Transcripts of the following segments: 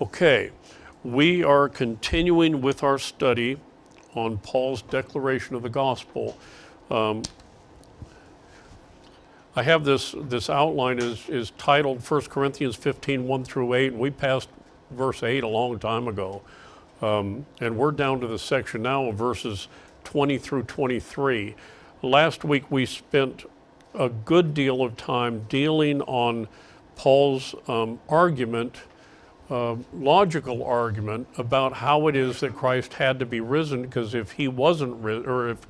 Okay, we are continuing with our study on Paul's declaration of the gospel. Um, I have this, this outline is, is titled 1 Corinthians 15, 1 through 8, and we passed verse 8 a long time ago. Um, and we're down to the section now of verses 20 through 23. Last week we spent a good deal of time dealing on Paul's um, argument, uh, logical argument about how it is that Christ had to be risen, because if he wasn't, ri- or if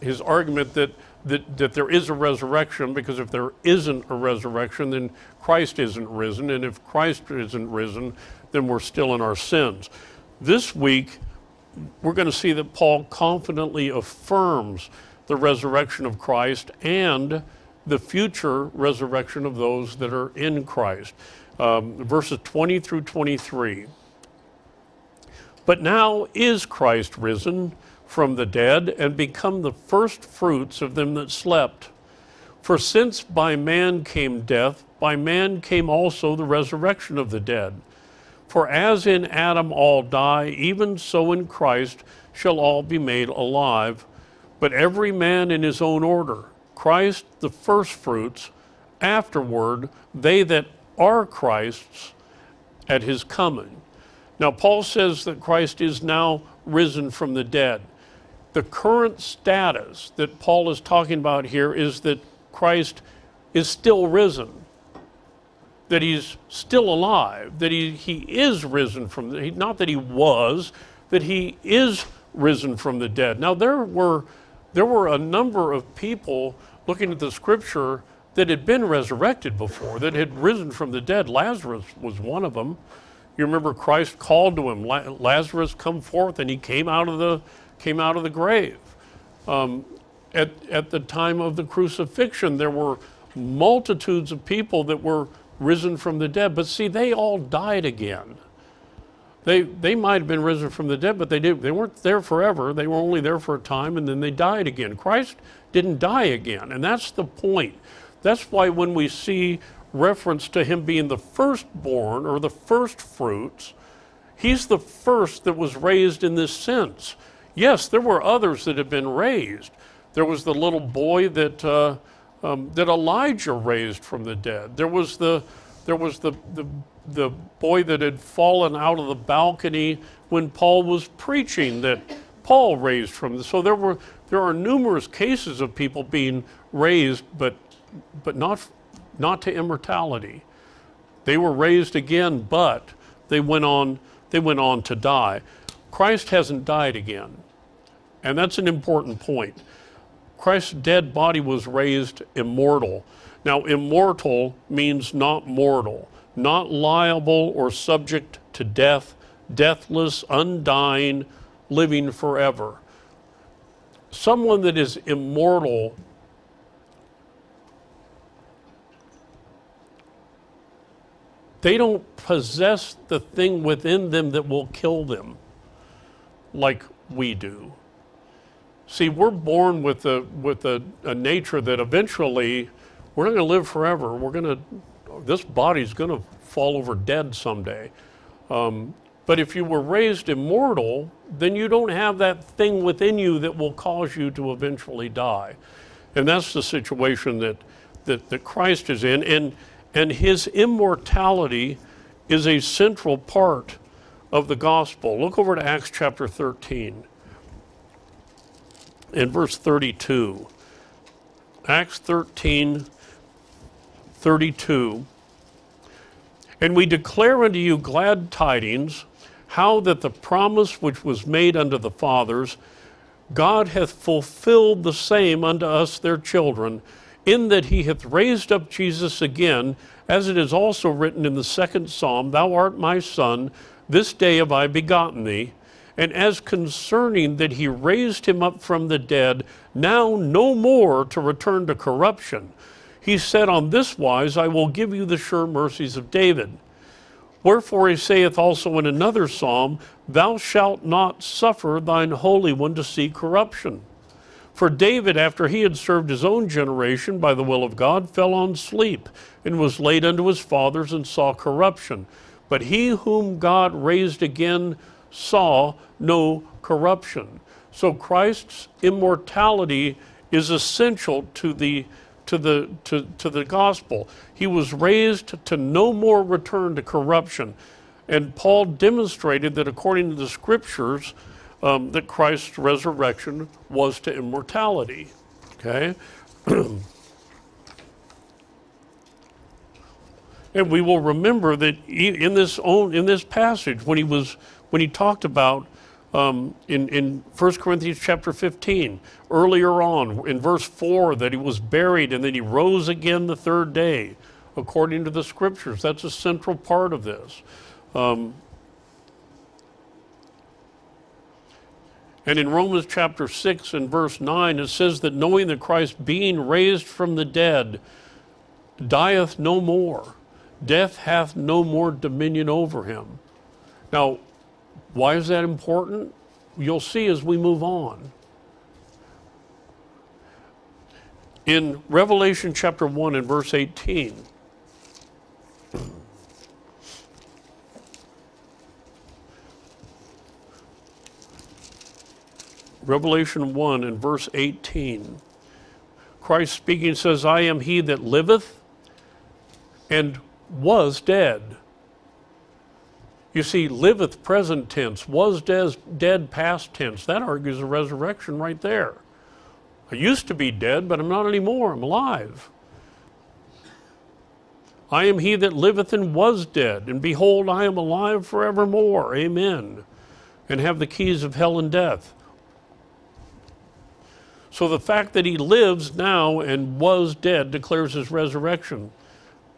his argument that, that, that there is a resurrection, because if there isn't a resurrection, then Christ isn't risen, and if Christ isn't risen, then we're still in our sins. This week, we're going to see that Paul confidently affirms the resurrection of Christ and the future resurrection of those that are in Christ. Um, verses 20 through 23. But now is Christ risen from the dead and become the first fruits of them that slept. For since by man came death, by man came also the resurrection of the dead. For as in Adam all die, even so in Christ shall all be made alive, but every man in his own order. Christ the firstfruits, afterward they that are Christ's at his coming. Now, Paul says that Christ is now risen from the dead. The current status that Paul is talking about here is that Christ is still risen, that he's still alive, that he, he is risen from the, not that he was, that he is risen from the dead. Now, there were, there were a number of people looking at the scripture that had been resurrected before, that had risen from the dead. Lazarus was one of them. You remember Christ called to him, Lazarus, come forth, and he came out of the, came out of the grave. Um, at, at the time of the crucifixion, there were multitudes of people that were risen from the dead, but see, they all died again. They, they might have been risen from the dead, but they, did, they weren't there forever. They were only there for a time, and then they died again. Christ didn't die again, and that's the point. That's why when we see reference to him being the firstborn or the first fruits, he's the first that was raised in this sense. Yes, there were others that had been raised. There was the little boy that, uh, um, that Elijah raised from the dead. There was the, there was the, the, the boy that had fallen out of the balcony when Paul was preaching that Paul raised from. The, so there were there are numerous cases of people being raised, but but not not to immortality. They were raised again, but they went on, they went on to die. Christ hasn't died again. And that's an important point. Christ's dead body was raised immortal. Now, immortal means not mortal, not liable or subject to death, deathless, undying, living forever. Someone that is immortal they don't possess the thing within them that will kill them like we do. See, we're born with a, with a, a nature that eventually we're not going to live forever. We're going to, this body's going to fall over dead someday. Um, but if you were raised immortal, then you don't have that thing within you that will cause you to eventually die. And that's the situation that, that, that Christ is in. And, and his immortality is a central part of the gospel. Look over to Acts chapter 13 in verse 32. Acts 13, 32. And we declare unto you glad tidings, how that the promise which was made unto the fathers, God hath fulfilled the same unto us their children in that he hath raised up Jesus again, as it is also written in the second psalm, Thou art my son, this day have I begotten thee. And as concerning that he raised him up from the dead, now no more to return to corruption, he said, On this wise I will give you the sure mercies of David. Wherefore he saith also in another psalm, Thou shalt not suffer thine Holy One to see corruption. For David, after he had served his own generation by the will of God, fell on sleep and was laid unto his fathers and saw corruption. But he whom God raised again saw no corruption. So Christ's immortality is essential to the to the to, to the gospel. He was raised to no more return to corruption. And Paul demonstrated that according to the scriptures, um, that Christ's resurrection was to immortality. Okay? and we will remember that in this own, in this passage when he was when he talked about um, in, in 1 Corinthians chapter 15, earlier on in verse 4, that he was buried and then he rose again the third day, according to the scriptures. That's a central part of this. Um, and in Romans chapter 6 and verse 9, it says that knowing that Christ, being raised from the dead, dieth no more, death hath no more dominion over him. Now, why is that important? You'll see as we move on. In Revelation chapter 1 and verse 18, Revelation 1 and verse 18, Christ speaking says, I am he that liveth and was dead. You see, liveth present tense, was des, dead past tense. That argues a resurrection right there. I used to be dead, but I'm not anymore. I'm alive. I am he that liveth and was dead, and behold, I am alive forevermore. Amen. And have the keys of hell and death. So the fact that he lives now and was dead declares his resurrection,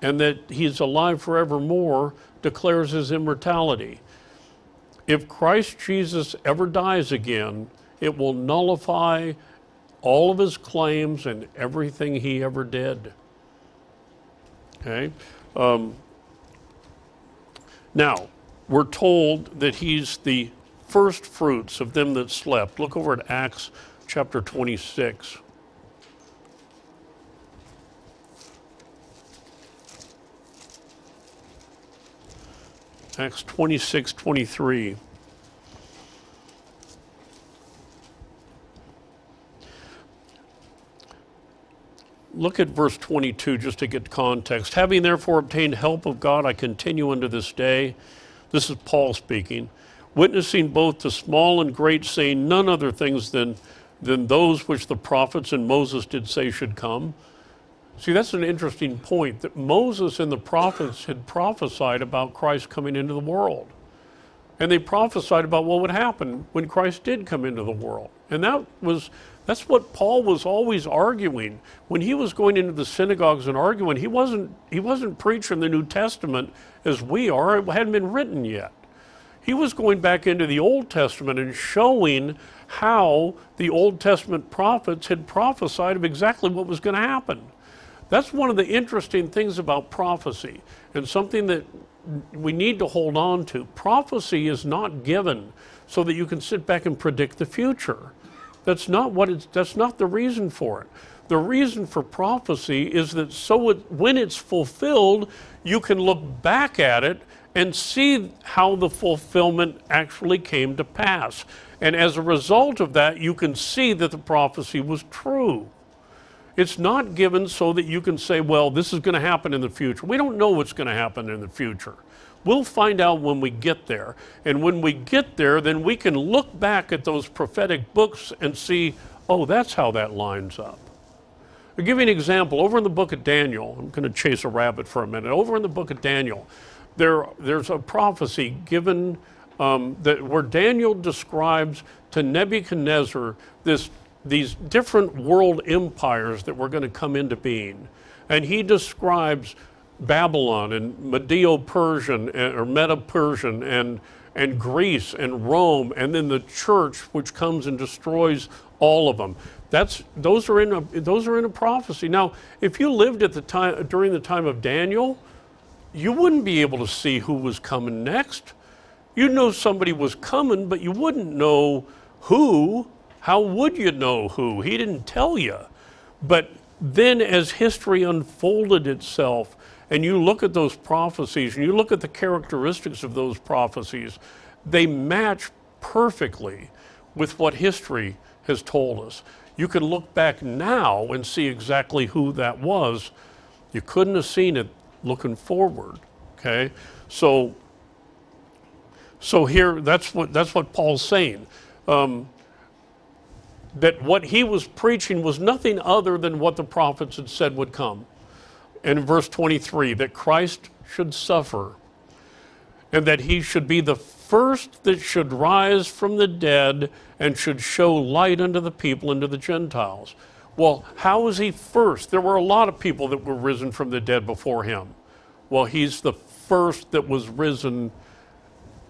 and that he's alive forevermore declares his immortality. If Christ Jesus ever dies again, it will nullify all of his claims and everything he ever did. Okay? Um, now, we're told that he's the first fruits of them that slept. Look over at Acts chapter 26. Acts 26 23. Look at verse 22 just to get context. Having therefore obtained help of God, I continue unto this day. This is Paul speaking, witnessing both to small and great, saying none other things than, than those which the prophets and Moses did say should come See, that's an interesting point that Moses and the prophets had prophesied about Christ coming into the world. And they prophesied about what would happen when Christ did come into the world. And that was that's what Paul was always arguing. When he was going into the synagogues and arguing, he wasn't he wasn't preaching the New Testament as we are. It hadn't been written yet. He was going back into the Old Testament and showing how the Old Testament prophets had prophesied of exactly what was going to happen. That's one of the interesting things about prophecy and something that we need to hold on to. Prophecy is not given so that you can sit back and predict the future. That's not what it's, that's not the reason for it. The reason for prophecy is that so it, when it's fulfilled, you can look back at it and see how the fulfillment actually came to pass. And as a result of that, you can see that the prophecy was true. It's not given so that you can say, well, this is going to happen in the future. We don't know what's going to happen in the future. We'll find out when we get there. And when we get there, then we can look back at those prophetic books and see, oh, that's how that lines up. I'll give you an example. Over in the book of Daniel, I'm going to chase a rabbit for a minute. Over in the book of Daniel, there, there's a prophecy given um, that where Daniel describes to Nebuchadnezzar this these different world empires that were going to come into being. And he describes Babylon and Medo-Persian eh, or Medo-Persian and and Greece and Rome and then the church which comes and destroys all of them. That's those are in a those are in a prophecy. Now, if you lived at the time during the time of Daniel, you wouldn't be able to see who was coming next. You'd know somebody was coming, but you wouldn't know who how would you know who? He didn't tell you. But then, as history unfolded itself and you look at those prophecies and you look at the characteristics of those prophecies, they match perfectly with what history has told us. You can look back now and see exactly who that was. You couldn't have seen it looking forward. Okay? So so here that's what that's what Paul's saying. Um, that what he was preaching was nothing other than what the prophets had said would come. And in verse 23, that Christ should suffer and that he should be the first that should rise from the dead and should show light unto the people and to the Gentiles. Well, how was he first? There were a lot of people that were risen from the dead before him. Well, he's the first that was risen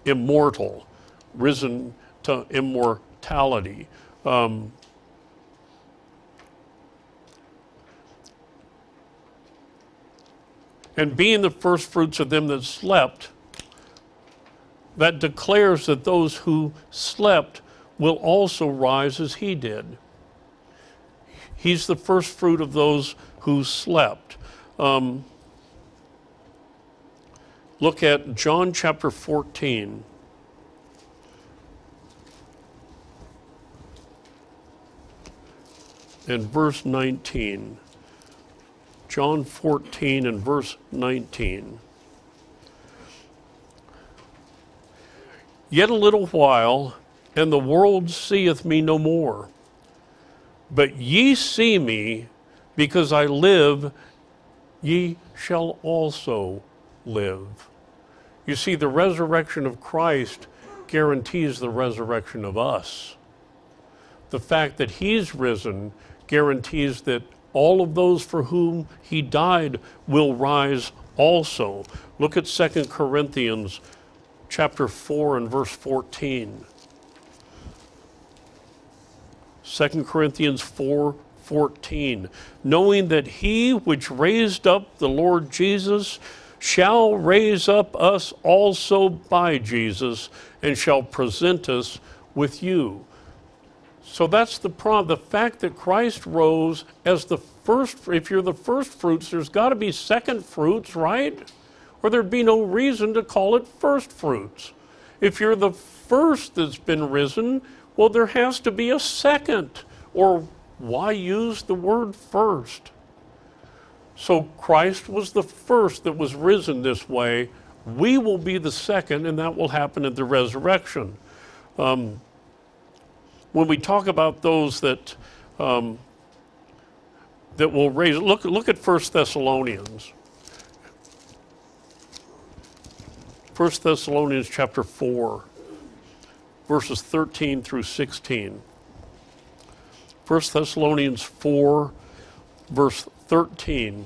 immortal, risen to immortality. Um, and being the first fruits of them that slept, that declares that those who slept will also rise as he did. He's the first fruit of those who slept. Um, look at John chapter 14. and verse 19. John 14 and verse 19. Yet a little while, and the world seeth me no more. But ye see me, because I live, ye shall also live. You see, the resurrection of Christ guarantees the resurrection of us. The fact that he's risen guarantees that all of those for whom he died will rise also. Look at 2 Corinthians chapter 4 and verse 14. 2 Corinthians 4 14. Knowing that he which raised up the Lord Jesus shall raise up us also by Jesus and shall present us with you. So that's the problem. The fact that Christ rose as the first, if you're the first fruits, there's got to be second fruits, right? Or there'd be no reason to call it first fruits. If you're the first that's been risen, well, there has to be a second. Or why use the word first? So Christ was the first that was risen this way. We will be the second, and that will happen at the resurrection. Um, when we talk about those that um, that will raise, look look at 1 Thessalonians. 1 Thessalonians chapter 4, verses 13 through 16. 1 Thessalonians 4, verse 13.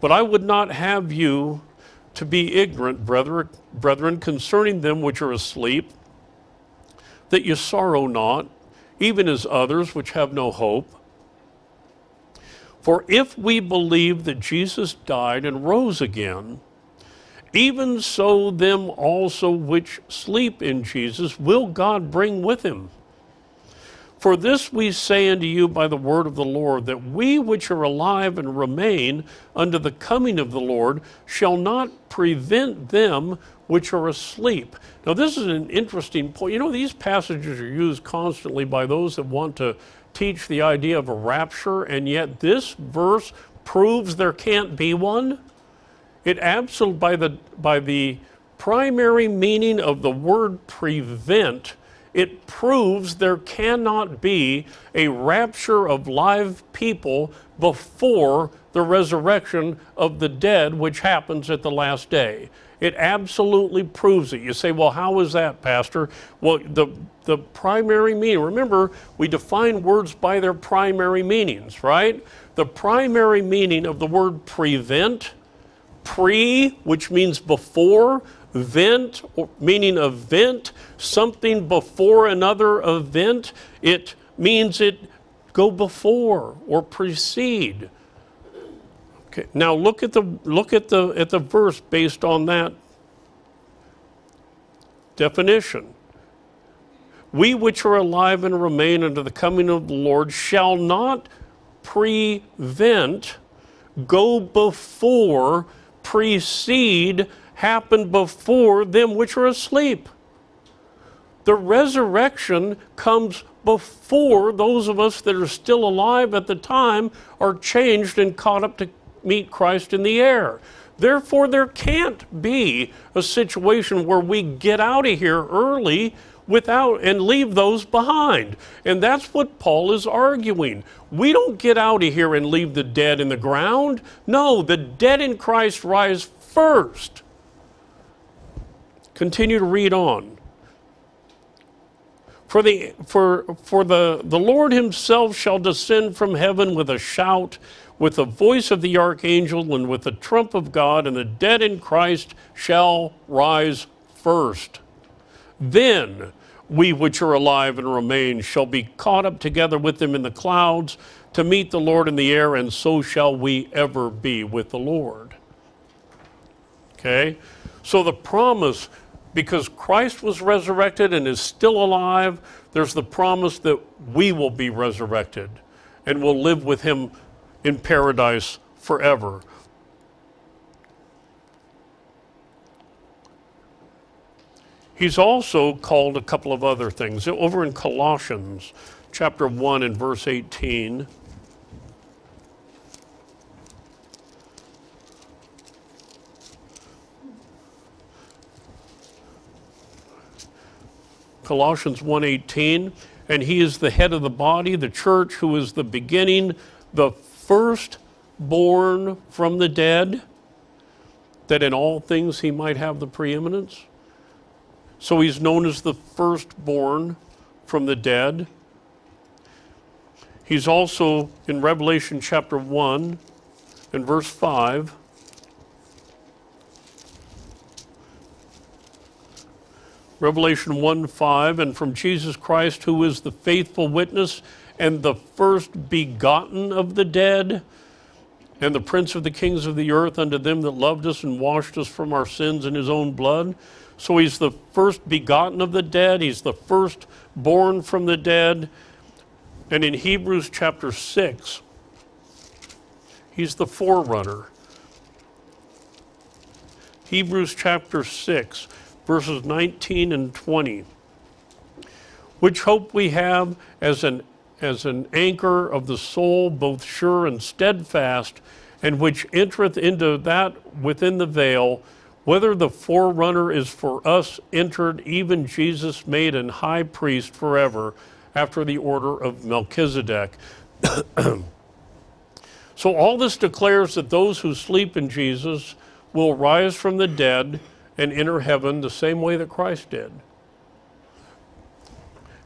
But I would not have you to be ignorant, brethren, concerning them which are asleep that you sorrow not, even as others which have no hope. For if we believe that Jesus died and rose again, even so them also which sleep in Jesus will God bring with him. For this we say unto you by the word of the Lord, that we which are alive and remain unto the coming of the Lord shall not prevent them which are asleep. Now, this is an interesting point. You know, these passages are used constantly by those that want to teach the idea of a rapture, and yet this verse proves there can't be one. It absolutely, by the, by the primary meaning of the word prevent, it proves there cannot be a rapture of live people before the resurrection of the dead, which happens at the last day. It absolutely proves it. You say, well, how is that, Pastor? Well, the, the primary meaning, remember, we define words by their primary meanings, right? The primary meaning of the word prevent, pre, which means before, vent, meaning event, something before another event, it means it go before or precede. Okay, now look at the look at the at the verse based on that definition. We which are alive and remain unto the coming of the Lord shall not prevent, go before precede happened before them which are asleep. The resurrection comes before those of us that are still alive at the time are changed and caught up to meet Christ in the air. Therefore, there can't be a situation where we get out of here early without and leave those behind. And that's what Paul is arguing. We don't get out of here and leave the dead in the ground. No, the dead in Christ rise first. Continue to read on. For, the, for, for the, the Lord himself shall descend from heaven with a shout, with the voice of the archangel, and with the trump of God, and the dead in Christ shall rise first. Then we which are alive and remain shall be caught up together with them in the clouds to meet the Lord in the air, and so shall we ever be with the Lord. Okay? So the promise because Christ was resurrected and is still alive, there's the promise that we will be resurrected and will live with him in paradise forever. He's also called a couple of other things. Over in Colossians chapter 1 and verse 18, Colossians 1:18, and he is the head of the body, the church, who is the beginning, the firstborn from the dead, that in all things he might have the preeminence. So he's known as the firstborn from the dead. He's also in Revelation chapter 1 and verse 5 Revelation 1 5, and from Jesus Christ, who is the faithful witness and the first begotten of the dead, and the prince of the kings of the earth, unto them that loved us and washed us from our sins in his own blood. So he's the first begotten of the dead, he's the first born from the dead. And in Hebrews chapter 6, he's the forerunner. Hebrews chapter 6 verses 19 and 20. Which hope we have as an, as an anchor of the soul, both sure and steadfast, and which entereth into that within the veil, whether the forerunner is for us entered, even Jesus made an high priest forever, after the order of Melchizedek. so all this declares that those who sleep in Jesus will rise from the dead and enter heaven the same way that Christ did.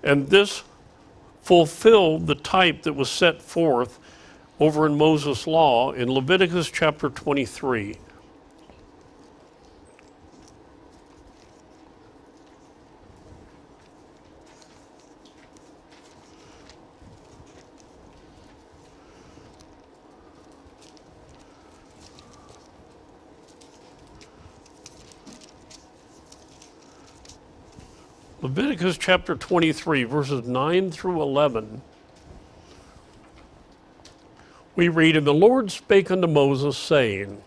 And this fulfilled the type that was set forth over in Moses' law in Leviticus chapter 23. Leviticus chapter 23, verses 9 through 11. We read, And the Lord spake unto Moses, saying,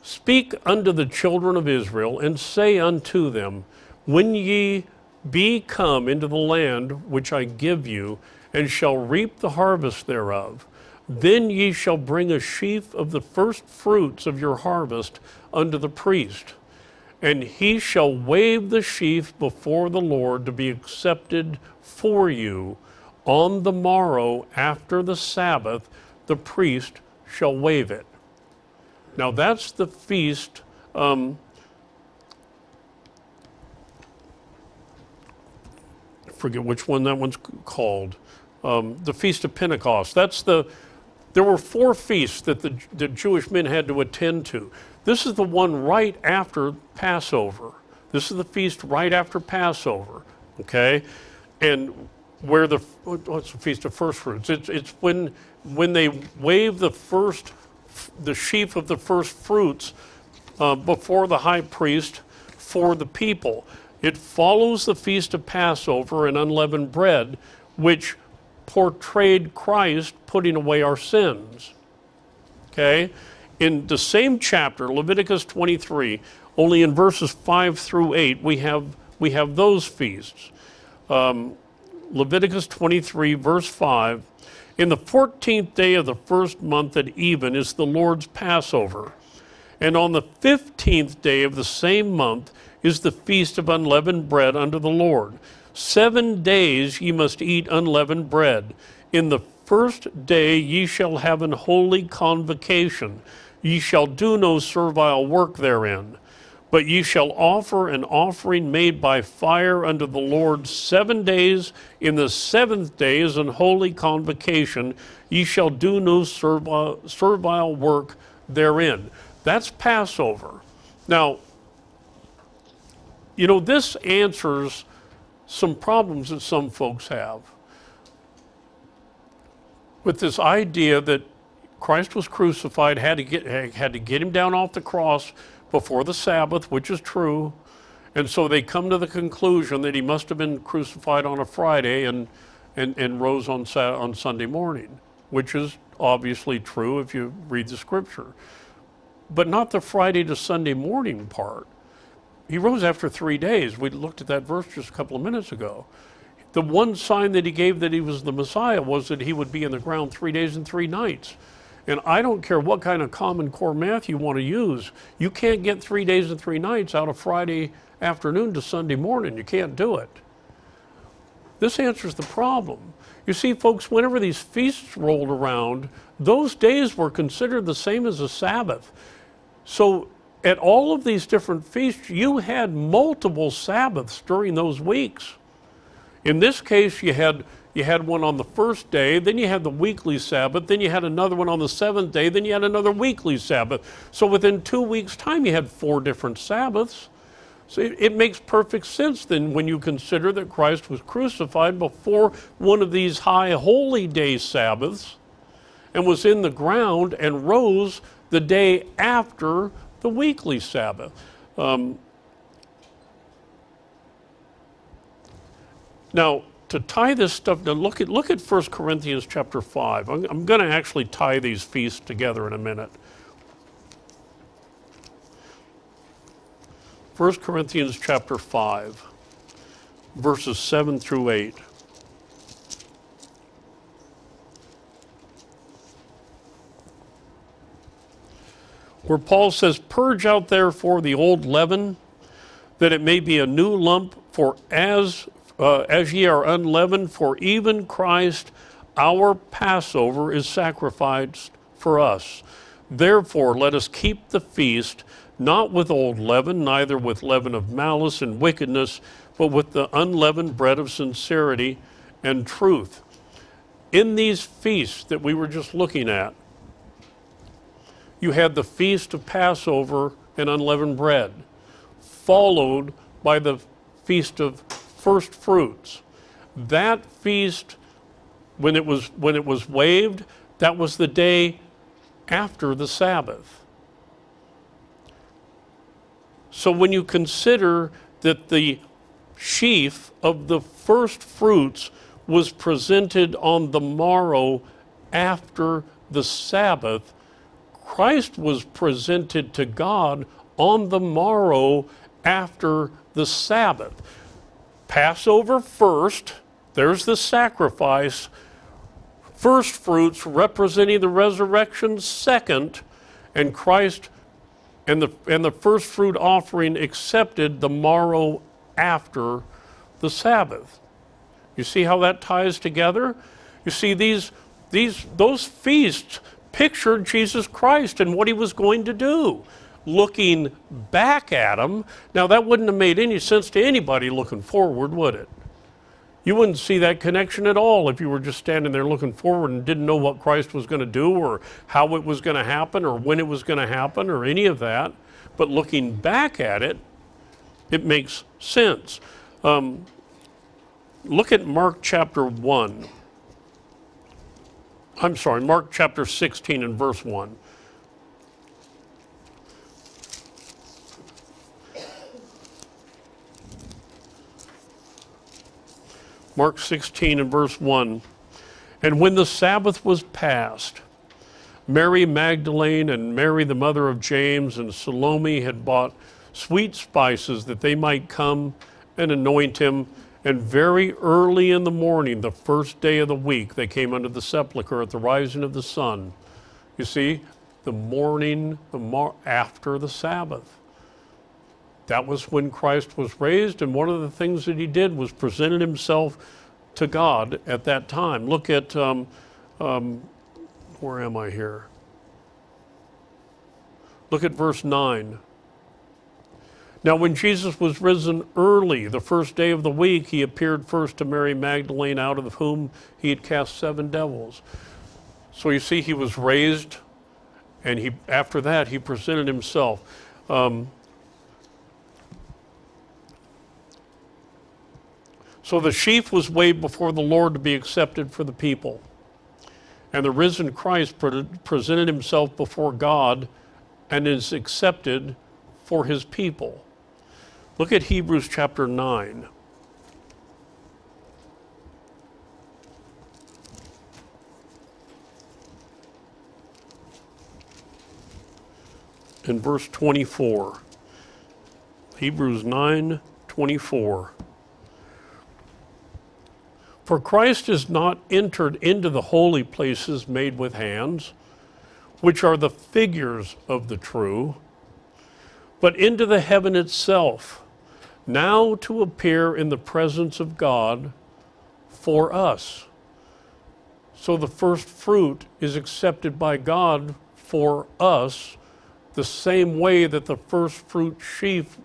Speak unto the children of Israel, and say unto them, When ye be come into the land which I give you, and shall reap the harvest thereof, then ye shall bring a sheaf of the first fruits of your harvest unto the priest and he shall wave the sheaf before the Lord to be accepted for you. On the morrow after the Sabbath, the priest shall wave it. Now that's the feast. Um, forget which one that one's called. Um, the Feast of Pentecost. That's the. There were four feasts that the, the Jewish men had to attend to. This is the one right after Passover. This is the feast right after Passover, okay? And where the, what's the Feast of First Fruits? It's, it's when, when they wave the first, the sheaf of the first fruits uh, before the high priest for the people. It follows the Feast of Passover and unleavened bread, which portrayed Christ putting away our sins. Okay? In the same chapter, Leviticus 23, only in verses 5 through 8, we have, we have those feasts. Um, Leviticus 23, verse 5 In the 14th day of the first month at even is the Lord's Passover. And on the 15th day of the same month is the feast of unleavened bread unto the Lord. Seven days ye must eat unleavened bread. In the first day ye shall have an holy convocation. Ye shall do no servile work therein. But ye shall offer an offering made by fire unto the Lord seven days. In the seventh day is an holy convocation. Ye shall do no servile, servile work therein. That's Passover. Now, you know, this answers some problems that some folks have with this idea that Christ was crucified, had to get, had to get him down off the cross before the Sabbath, which is true. And so they come to the conclusion that he must have been crucified on a Friday and, and, and rose on, on Sunday morning, which is obviously true if you read the scripture. But not the Friday to Sunday morning part. He rose after three days. We looked at that verse just a couple of minutes ago. The one sign that he gave that he was the Messiah was that he would be in the ground three days and three nights. And I don't care what kind of common core math you want to use, you can't get three days and three nights out of Friday afternoon to Sunday morning. You can't do it. This answers the problem. You see, folks, whenever these feasts rolled around, those days were considered the same as a Sabbath. So at all of these different feasts, you had multiple Sabbaths during those weeks. In this case, you had you had one on the first day, then you had the weekly Sabbath, then you had another one on the seventh day, then you had another weekly Sabbath. So within two weeks' time, you had four different Sabbaths. So it, it makes perfect sense then when you consider that Christ was crucified before one of these high holy day Sabbaths and was in the ground and rose the day after the weekly Sabbath. Um, now, to tie this stuff, to look at look at 1 Corinthians chapter 5. I'm, I'm going to actually tie these feasts together in a minute. 1 Corinthians chapter 5, verses 7 through 8. Where Paul says, Purge out therefore the old leaven, that it may be a new lump, for as uh, as ye are unleavened, for even Christ, our Passover, is sacrificed for us. Therefore, let us keep the feast, not with old leaven, neither with leaven of malice and wickedness, but with the unleavened bread of sincerity and truth. In these feasts that we were just looking at, you had the feast of Passover and unleavened bread, followed by the feast of first fruits. That feast, when it was, when it was waved, that was the day after the Sabbath. So when you consider that the sheaf of the first fruits was presented on the morrow after the Sabbath, Christ was presented to God on the morrow after the Sabbath. Passover first, there's the sacrifice. First fruits representing the resurrection second, and Christ and the, and the first fruit offering accepted the morrow after the Sabbath. You see how that ties together? You see, these, these, those feasts pictured Jesus Christ and what he was going to do looking back at them. Now, that wouldn't have made any sense to anybody looking forward, would it? You wouldn't see that connection at all if you were just standing there looking forward and didn't know what Christ was going to do or how it was going to happen or when it was going to happen or any of that. But looking back at it, it makes sense. Um, look at Mark chapter 1. I'm sorry, Mark chapter 16 and verse 1. Mark 16 and verse 1. And when the Sabbath was past, Mary Magdalene and Mary, the mother of James, and Salome had bought sweet spices that they might come and anoint him. And very early in the morning, the first day of the week, they came under the sepulchre at the rising of the sun. You see, the morning the mar- after the Sabbath. That was when Christ was raised, and one of the things that he did was presented himself to God at that time. Look at, um, um, where am I here? Look at verse 9. Now, when Jesus was risen early, the first day of the week, he appeared first to Mary Magdalene, out of whom he had cast seven devils. So you see, he was raised, and he after that he presented himself. Um, so the sheaf was weighed before the Lord to be accepted for the people, and the risen Christ pre- presented himself before God, and is accepted for his people. Look at Hebrews chapter 9. In verse 24. Hebrews 9 24. For Christ has not entered into the holy places made with hands, which are the figures of the true, but into the heaven itself now to appear in the presence of God for us. So the first fruit is accepted by God for us the same way that the first fruit sheaf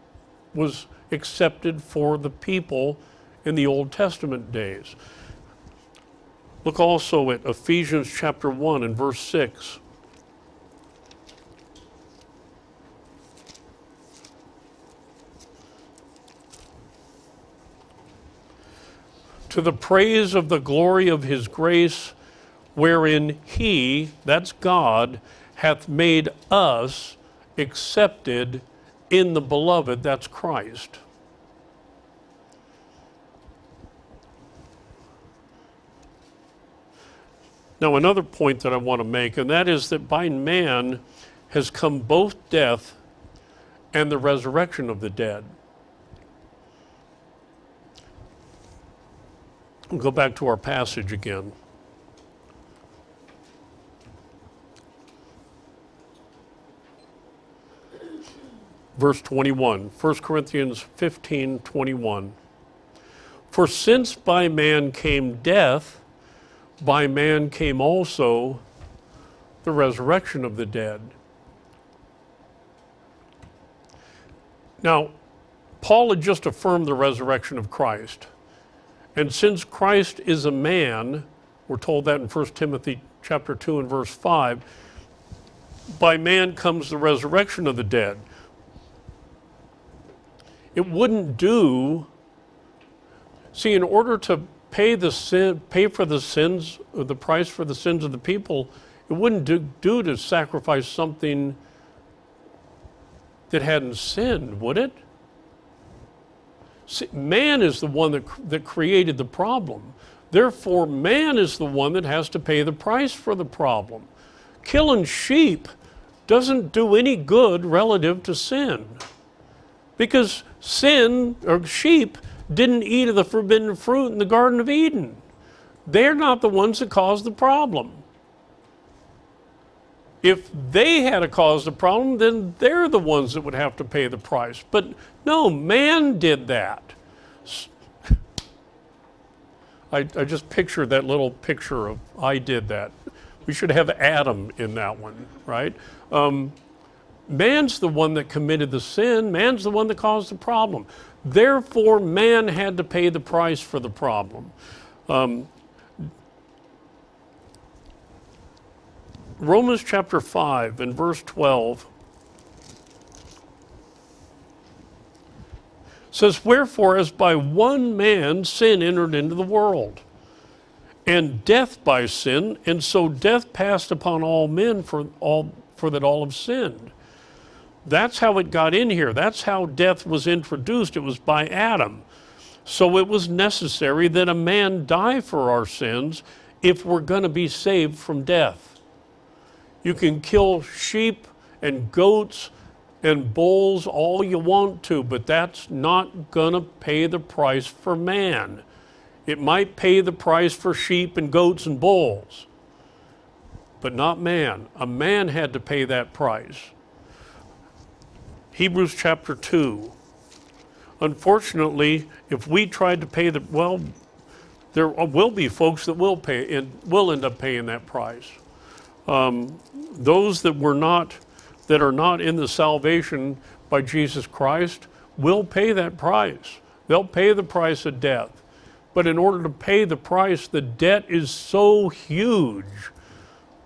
was accepted for the people in the Old Testament days. Look also at Ephesians chapter 1 and verse 6. to the praise of the glory of his grace, wherein he, that's God, hath made us accepted in the beloved, that's Christ. Now, another point that I want to make, and that is that by man has come both death and the resurrection of the dead. We'll go back to our passage again. Verse 21, 1 Corinthians 15 21. For since by man came death, by man came also the resurrection of the dead. Now, Paul had just affirmed the resurrection of Christ. And since Christ is a man, we're told that in 1 Timothy chapter 2 and verse 5, by man comes the resurrection of the dead. It wouldn't do, see, in order to pay the sin, pay for the sins, the price for the sins of the people, it wouldn't do, do to sacrifice something that hadn't sinned, would it? See, man is the one that, that created the problem. Therefore, man is the one that has to pay the price for the problem. Killing sheep doesn't do any good relative to sin. Because sin, or sheep, didn't eat of the forbidden fruit in the Garden of Eden. They're not the ones that caused the problem. If they had caused the problem, then they're the ones that would have to pay the price. But no, man did that. I, I just pictured that little picture of I did that. We should have Adam in that one, right? Um, man's the one that committed the sin, man's the one that caused the problem. Therefore, man had to pay the price for the problem. Um, Romans chapter 5 and verse 12 says, Wherefore, as by one man sin entered into the world, and death by sin, and so death passed upon all men for, all, for that all have sinned. That's how it got in here. That's how death was introduced. It was by Adam. So it was necessary that a man die for our sins if we're going to be saved from death. You can kill sheep and goats and bulls all you want to, but that's not going to pay the price for man. It might pay the price for sheep and goats and bulls, but not man. A man had to pay that price. Hebrews chapter 2. Unfortunately, if we tried to pay the, well, there will be folks that will pay and will end up paying that price. Um, those that were not, that are not in the salvation by Jesus Christ, will pay that price. They'll pay the price of death. But in order to pay the price, the debt is so huge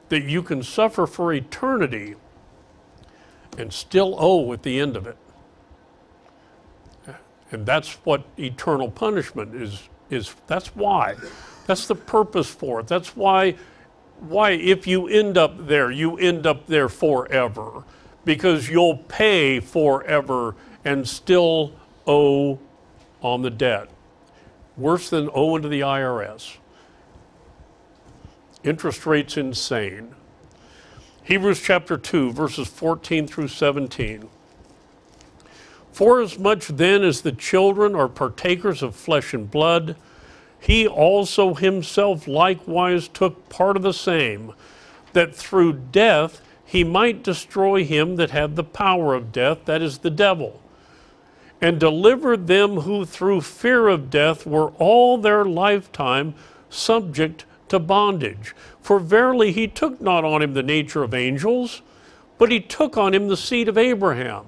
that you can suffer for eternity and still owe at the end of it. And that's what eternal punishment is, is that's why. That's the purpose for it. That's why why if you end up there, you end up there forever. Because you'll pay forever and still owe on the debt worse than owing to the IRS. Interest rates insane. Hebrews chapter 2, verses 14 through 17. For as much then as the children are partakers of flesh and blood, he also himself likewise took part of the same, that through death he might destroy him that had the power of death, that is the devil and delivered them who through fear of death were all their lifetime subject to bondage. For verily he took not on him the nature of angels, but he took on him the seed of Abraham.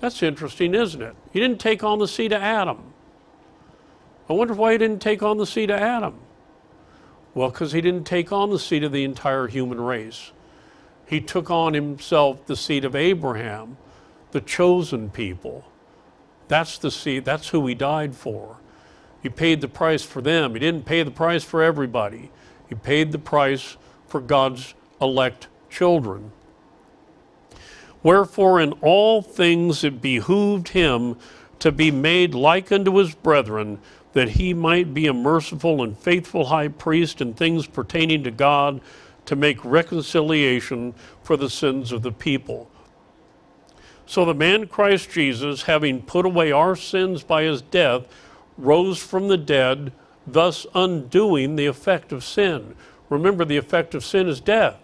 That's interesting, isn't it? He didn't take on the seed of Adam. I wonder why he didn't take on the seed of Adam. Well, because he didn't take on the seed of the entire human race. He took on himself the seed of Abraham, the chosen people that's the seed, that's who he died for. He paid the price for them. He didn't pay the price for everybody. He paid the price for God's elect children. Wherefore, in all things it behooved him to be made like unto his brethren, that he might be a merciful and faithful high priest in things pertaining to God, to make reconciliation for the sins of the people. So the man Christ Jesus, having put away our sins by his death, rose from the dead, thus undoing the effect of sin. Remember, the effect of sin is death.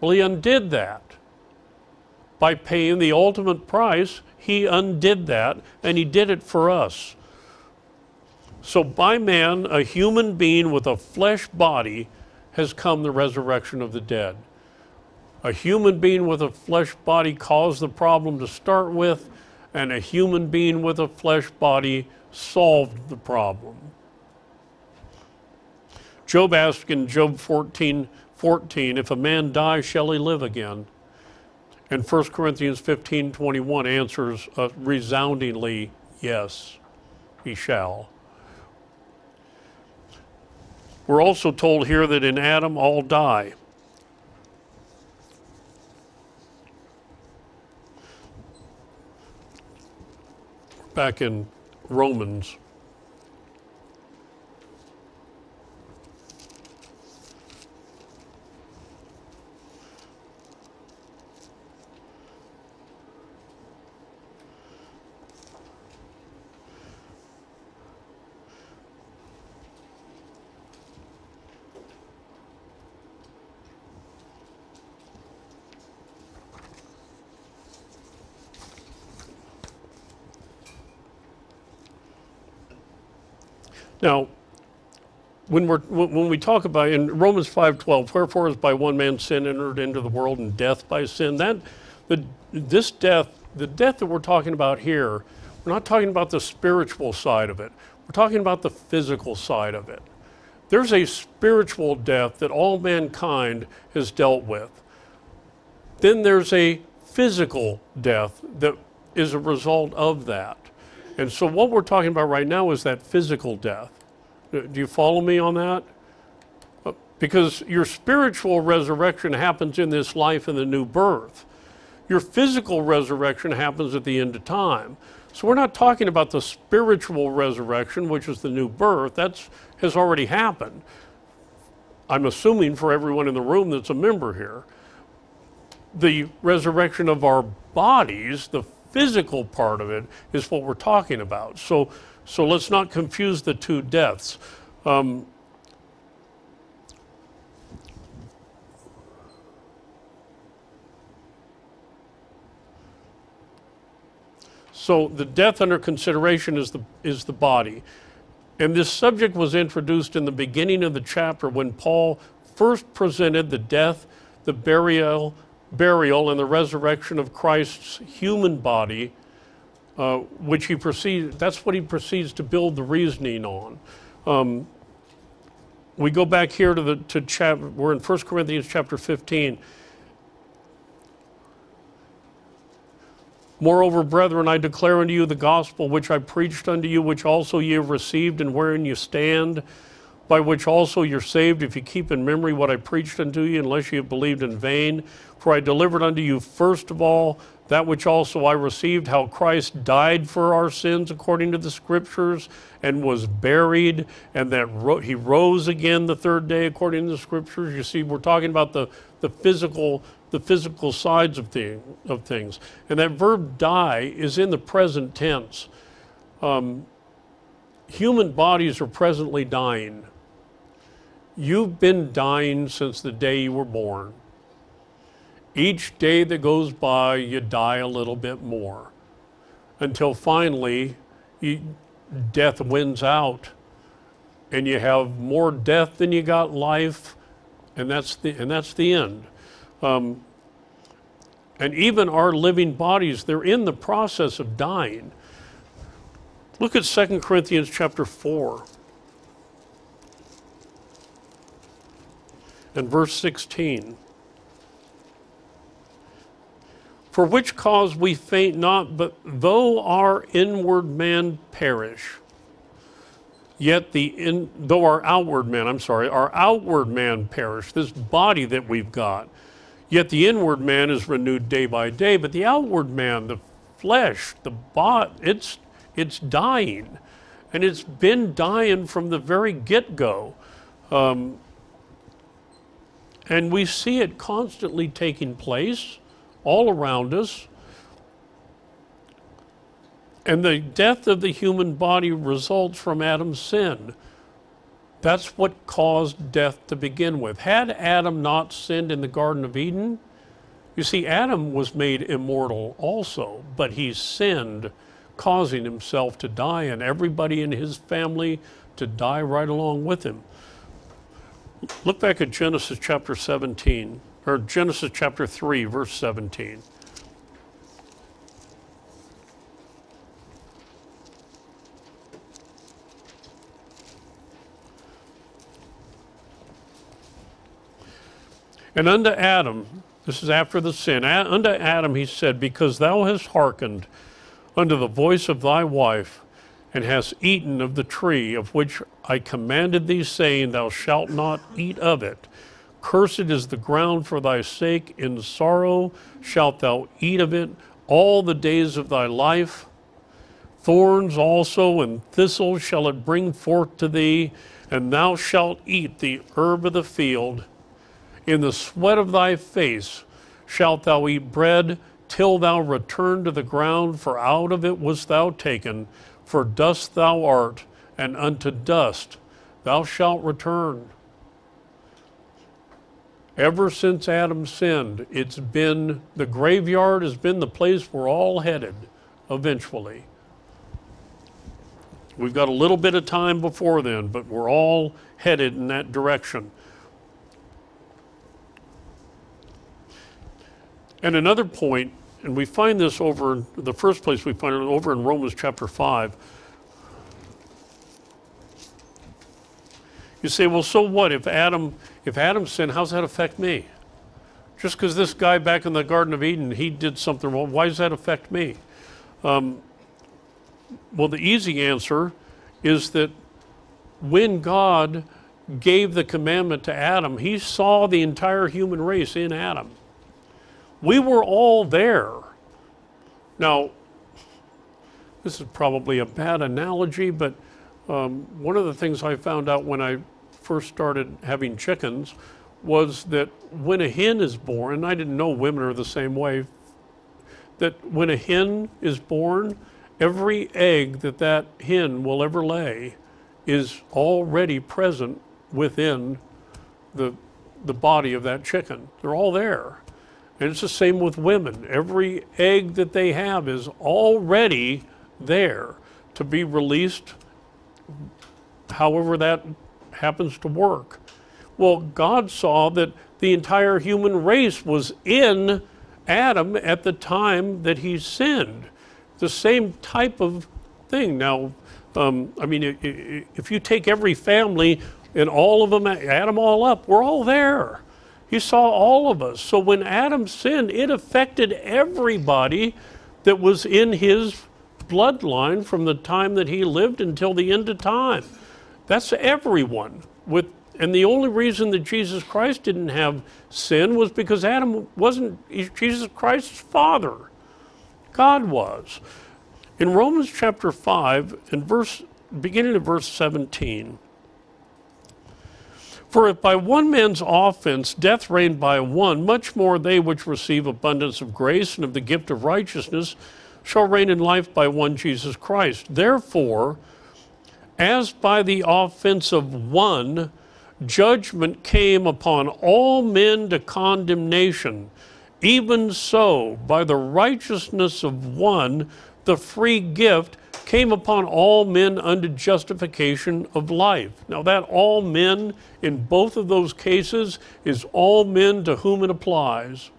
Well, he undid that. By paying the ultimate price, he undid that, and he did it for us. So, by man, a human being with a flesh body, has come the resurrection of the dead a human being with a flesh body caused the problem to start with, and a human being with a flesh body solved the problem. Job asked in Job 14, 14, if a man die, shall he live again? And 1 Corinthians 15, 21 answers uh, resoundingly, yes, he shall. We're also told here that in Adam all die. back in Romans Now, when, we're, when we talk about in Romans 5:12, wherefore is by one man sin entered into the world and death by sin, that the, this death, the death that we're talking about here, we're not talking about the spiritual side of it. We're talking about the physical side of it. There's a spiritual death that all mankind has dealt with. Then there's a physical death that is a result of that. And so what we're talking about right now is that physical death. Do you follow me on that? Uh, because your spiritual resurrection happens in this life in the new birth. Your physical resurrection happens at the end of time. So we're not talking about the spiritual resurrection, which is the new birth. That has already happened. I'm assuming for everyone in the room that's a member here. the resurrection of our bodies, the physical part of it, is what we're talking about. So, so let's not confuse the two deaths. Um, so the death under consideration is the, is the body. And this subject was introduced in the beginning of the chapter when Paul first presented the death, the burial, burial, and the resurrection of Christ's human body, uh, which he proceeds, that's what he proceeds to build the reasoning on. Um, we go back here to the to chapter, we're in 1 Corinthians chapter 15. Moreover, brethren, I declare unto you the gospel which I preached unto you, which also ye have received, and wherein you stand, by which also you're saved, if you keep in memory what I preached unto you, unless you have believed in vain. For I delivered unto you first of all that which also I received, how Christ died for our sins according to the Scriptures, and was buried, and that ro- he rose again the third day according to the Scriptures. You see, we're talking about the, the physical the physical sides of, thing, of things. And that verb die is in the present tense. Um, human bodies are presently dying. You've been dying since the day you were born. Each day that goes by, you die a little bit more until finally you, death wins out and you have more death than you got life, and that's the, and that's the end. Um, and even our living bodies, they're in the process of dying. Look at 2 Corinthians chapter 4 and verse 16. For which cause we faint not, but though our inward man perish, yet the in, though our outward man, I'm sorry, our outward man perish, this body that we've got, Yet the inward man is renewed day by day, but the outward man, the flesh, the body, it's, it's dying. And it's been dying from the very get go. Um, and we see it constantly taking place all around us. And the death of the human body results from Adam's sin. That's what caused death to begin with. Had Adam not sinned in the Garden of Eden, you see, Adam was made immortal also, but he sinned, causing himself to die and everybody in his family to die right along with him. Look back at Genesis chapter 17, or Genesis chapter 3, verse 17. And unto Adam, this is after the sin, unto Adam he said, Because thou hast hearkened unto the voice of thy wife, and hast eaten of the tree of which I commanded thee, saying, Thou shalt not eat of it. Cursed is the ground for thy sake, in sorrow shalt thou eat of it all the days of thy life. Thorns also and thistles shall it bring forth to thee, and thou shalt eat the herb of the field. In the sweat of thy face shalt thou eat bread till thou return to the ground, for out of it wast thou taken. For dust thou art, and unto dust thou shalt return. Ever since Adam sinned, it's been the graveyard has been the place we're all headed eventually. We've got a little bit of time before then, but we're all headed in that direction. And another point, and we find this over, the first place we find it over in Romans chapter 5. You say, well, so what? If Adam, if Adam sinned, how's that affect me? Just because this guy back in the Garden of Eden, he did something wrong, why does that affect me? Um, well, the easy answer is that when God gave the commandment to Adam, he saw the entire human race in Adam. We were all there. Now, this is probably a bad analogy, but um, one of the things I found out when I first started having chickens was that when a hen is born, and I didn't know women are the same way, that when a hen is born, every egg that that hen will ever lay is already present within the, the body of that chicken. They're all there. And it's the same with women. Every egg that they have is already there to be released however that happens to work. Well, God saw that the entire human race was in Adam at the time that he sinned. The same type of thing. Now, um, I mean, if you take every family and all of them, add them all up, we're all there. He saw all of us. So when Adam sinned, it affected everybody that was in his bloodline from the time that he lived until the end of time. That's everyone. With, and the only reason that Jesus Christ didn't have sin was because Adam wasn't Jesus Christ's father. God was. In Romans chapter 5, in verse, beginning of verse 17, for if by one man's offense death reigned by one, much more they which receive abundance of grace and of the gift of righteousness shall reign in life by one Jesus Christ. Therefore, as by the offense of one, judgment came upon all men to condemnation, even so, by the righteousness of one, the free gift came upon all men unto justification of life. Now, that all men in both of those cases is all men to whom it applies.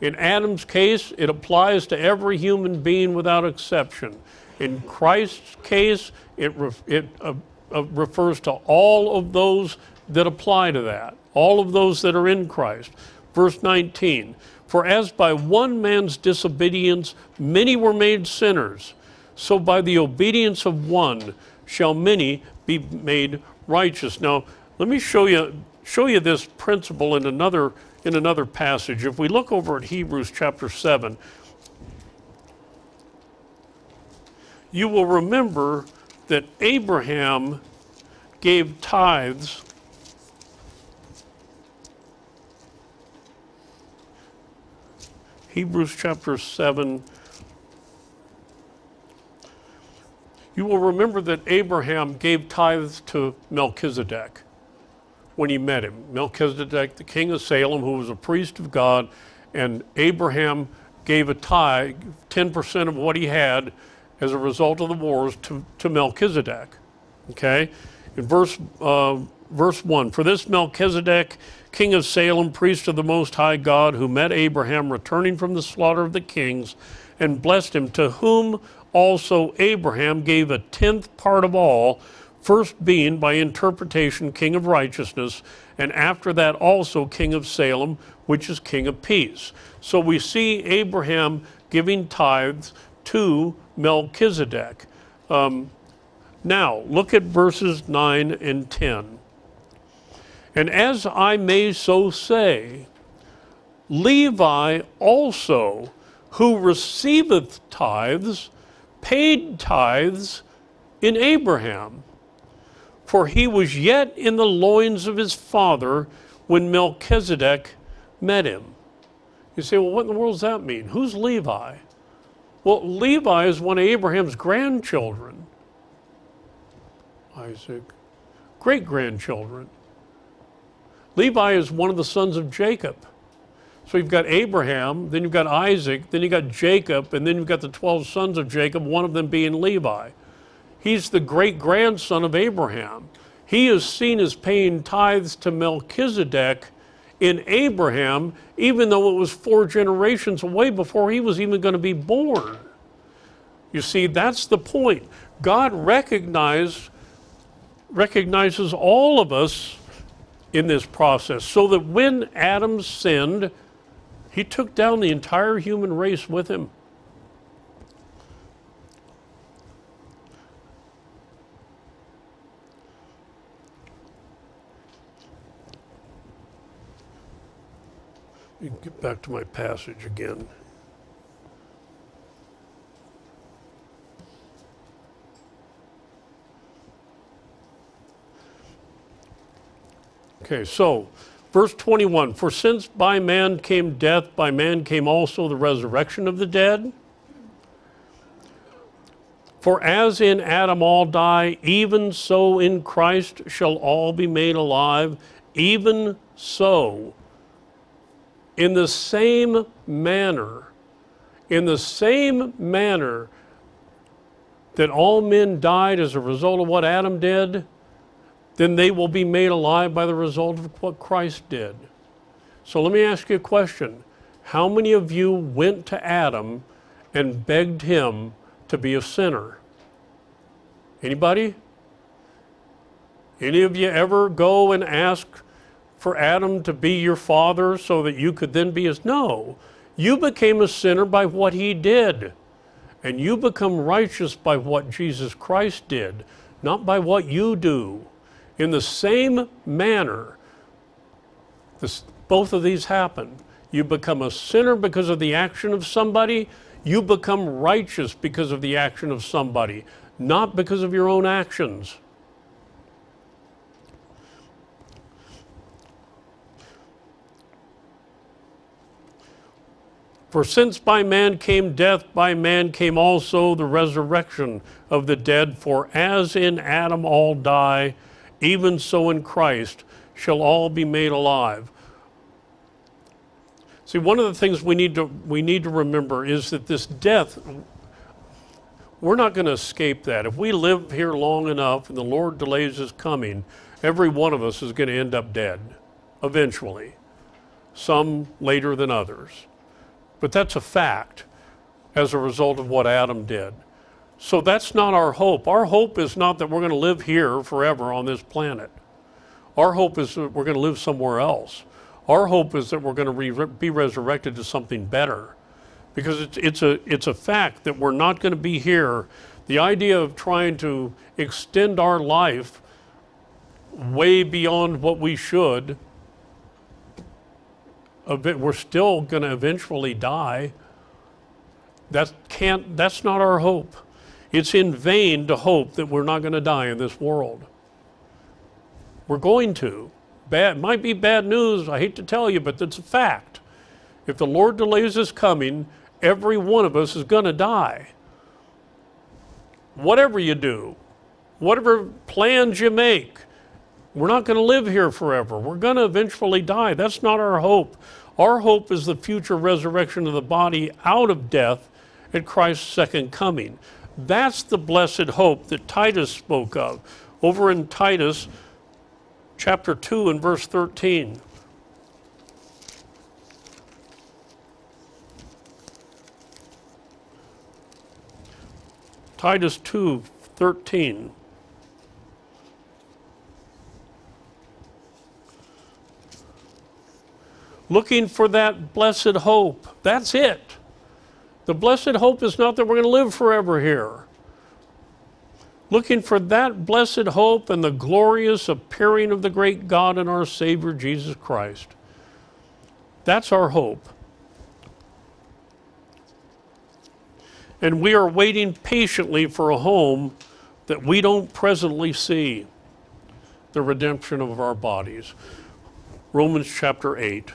In Adam's case, it applies to every human being without exception. In Christ's case, it, it uh, uh, refers to all of those that apply to that, all of those that are in Christ. Verse 19 For as by one man's disobedience many were made sinners, so by the obedience of one shall many be made righteous. Now, let me show you, show you this principle in another, in another passage. If we look over at Hebrews chapter 7, you will remember that Abraham gave tithes Hebrews chapter 7. You will remember that Abraham gave tithes to Melchizedek when he met him. Melchizedek, the king of Salem, who was a priest of God, and Abraham gave a tithe, 10% of what he had as a result of the wars to, to Melchizedek. Okay? In verse, uh, verse 1 For this Melchizedek, king of Salem, priest of the Most High God, who met Abraham returning from the slaughter of the kings and blessed him, to whom also Abraham gave a tenth part of all, first being by interpretation king of righteousness, and after that also king of Salem, which is king of peace. So we see Abraham giving tithes to Melchizedek. Um, now, look at verses 9 and 10. And as I may so say, Levi also, who receiveth tithes, paid tithes in Abraham, for he was yet in the loins of his father when Melchizedek met him. You say, well, what in the world does that mean? Who's Levi? Well, Levi is one of Abraham's grandchildren. Isaac, great grandchildren. Levi is one of the sons of Jacob. So you've got Abraham, then you've got Isaac, then you've got Jacob, and then you've got the 12 sons of Jacob, one of them being Levi. He's the great grandson of Abraham. He is seen as paying tithes to Melchizedek in Abraham, even though it was four generations away before he was even going to be born. You see, that's the point. God recognized, recognizes all of us in this process so that when Adam sinned, he took down the entire human race with him. Me get back to my passage again. Okay, so verse 21 For since by man came death, by man came also the resurrection of the dead. For as in Adam all die, even so in Christ shall all be made alive, even so. In the same manner, in the same manner that all men died as a result of what Adam did, then they will be made alive by the result of what Christ did. So let me ask you a question. How many of you went to Adam and begged him to be a sinner? Anybody? Any of you ever go and ask for Adam to be your father so that you could then be his? No. You became a sinner by what he did. And you become righteous by what Jesus Christ did, not by what you do. In the same manner, this, both of these happen. You become a sinner because of the action of somebody, you become righteous because of the action of somebody, not because of your own actions. For since by man came death, by man came also the resurrection of the dead. For as in Adam all die, even so in Christ shall all be made alive. See, one of the things we need to, we need to remember is that this death, we're not going to escape that. If we live here long enough and the Lord delays his coming, every one of us is going to end up dead eventually, some later than others. But that's a fact as a result of what Adam did. So that's not our hope. Our hope is not that we're going to live here forever on this planet. Our hope is that we're going to live somewhere else. Our hope is that we're going to re- be resurrected to something better. Because it's, it's, a, it's a fact that we're not going to be here. The idea of trying to extend our life way beyond what we should, we're still going to eventually die. That can't, that's not our hope. It's in vain to hope that we're not going to die in this world. We're going to. Bad might be bad news, I hate to tell you, but it's a fact. If the Lord delays his coming, every one of us is going to die. Whatever you do, whatever plans you make, we're not going to live here forever. We're going to eventually die. That's not our hope. Our hope is the future resurrection of the body out of death at Christ's second coming. That's the blessed hope that Titus spoke of over in Titus chapter 2 and verse 13. Titus 2 13. Looking for that blessed hope. That's it. The blessed hope is not that we're going to live forever here. Looking for that blessed hope and the glorious appearing of the great God and our Savior Jesus Christ. That's our hope. And we are waiting patiently for a home that we don't presently see the redemption of our bodies. Romans chapter 8.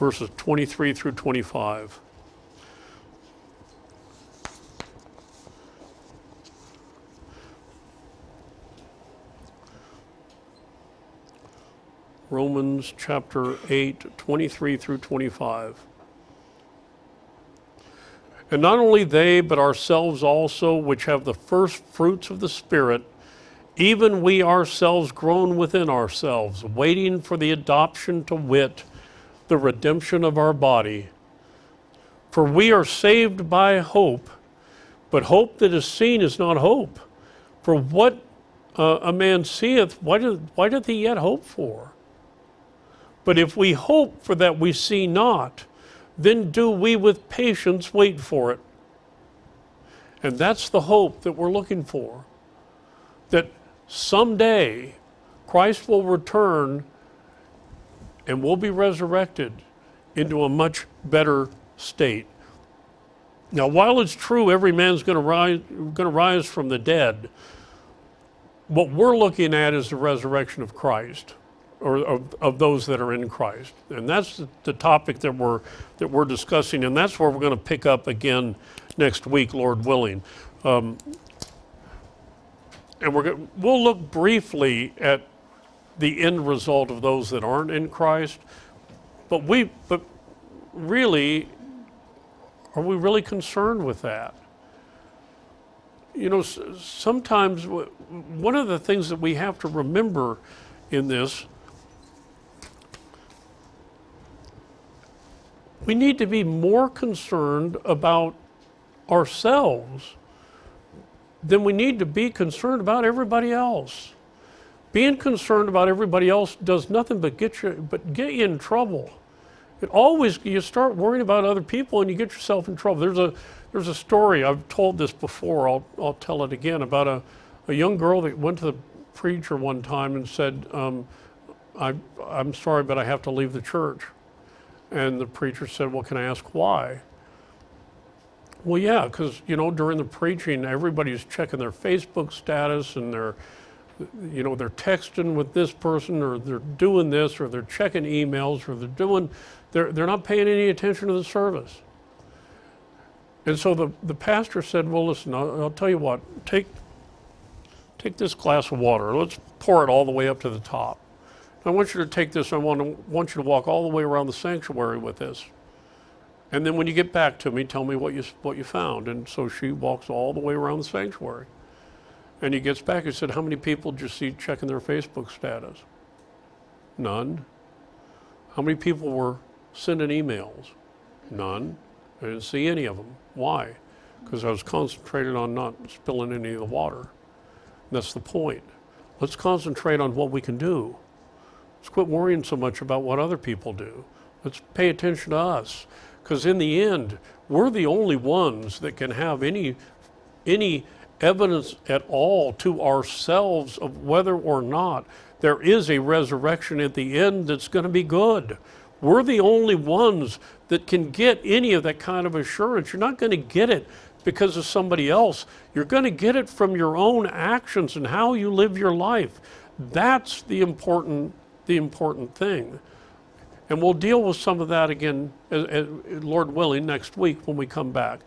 Verses 23 through 25. Romans chapter 8, 23 through 25. And not only they, but ourselves also, which have the first fruits of the Spirit, even we ourselves groan within ourselves, waiting for the adoption to wit the redemption of our body. For we are saved by hope, but hope that is seen is not hope. For what uh, a man seeth, why, why doth he yet hope for? But if we hope for that we see not, then do we with patience wait for it. And that's the hope that we're looking for. That someday Christ will return and we'll be resurrected into a much better state. Now, while it's true every man's going to rise, from the dead, what we're looking at is the resurrection of Christ, or of, of those that are in Christ, and that's the, the topic that we're that we're discussing, and that's where we're going to pick up again next week, Lord willing. Um, and we're we'll look briefly at the end result of those that aren't in Christ, but we but really are we really concerned with that? You know, sometimes one of the things that we have to remember in this, we need to be more concerned about ourselves than we need to be concerned about everybody else. Being concerned about everybody else does nothing but get you but get you in trouble. It always you start worrying about other people and you get yourself in trouble. There's a there's a story I've told this before. I'll I'll tell it again about a, a young girl that went to the preacher one time and said, um, I, "I'm sorry, but I have to leave the church." And the preacher said, "Well, can I ask why?" Well, yeah, because you know during the preaching, everybody's checking their Facebook status and they're, you know, they're texting with this person or they're doing this or they're checking emails or they're doing, they're they're not paying any attention to the service. And so the the pastor said, "Well, listen, I'll, I'll tell you what. Take take this glass of water. Let's pour it all the way up to the top. I want you to take this. I want to want you to walk all the way around the sanctuary with this." And then when you get back to me, tell me what you, what you found. And so she walks all the way around the sanctuary. And he gets back and said, How many people did you see checking their Facebook status? None. How many people were sending emails? None. I didn't see any of them. Why? Because I was concentrated on not spilling any of the water. That's the point. Let's concentrate on what we can do. Let's quit worrying so much about what other people do. Let's pay attention to us. Because in the end, we're the only ones that can have any, any evidence at all to ourselves of whether or not there is a resurrection at the end that's going to be good. We're the only ones that can get any of that kind of assurance. You're not going to get it because of somebody else. You're going to get it from your own actions and how you live your life. That's the important, the important thing. And we'll deal with some of that again, uh, uh, Lord willing, next week when we come back.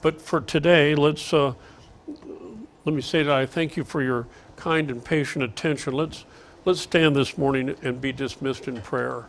But for today, let's uh, let me say that I thank you for your kind and patient attention. Let's let's stand this morning and be dismissed in prayer.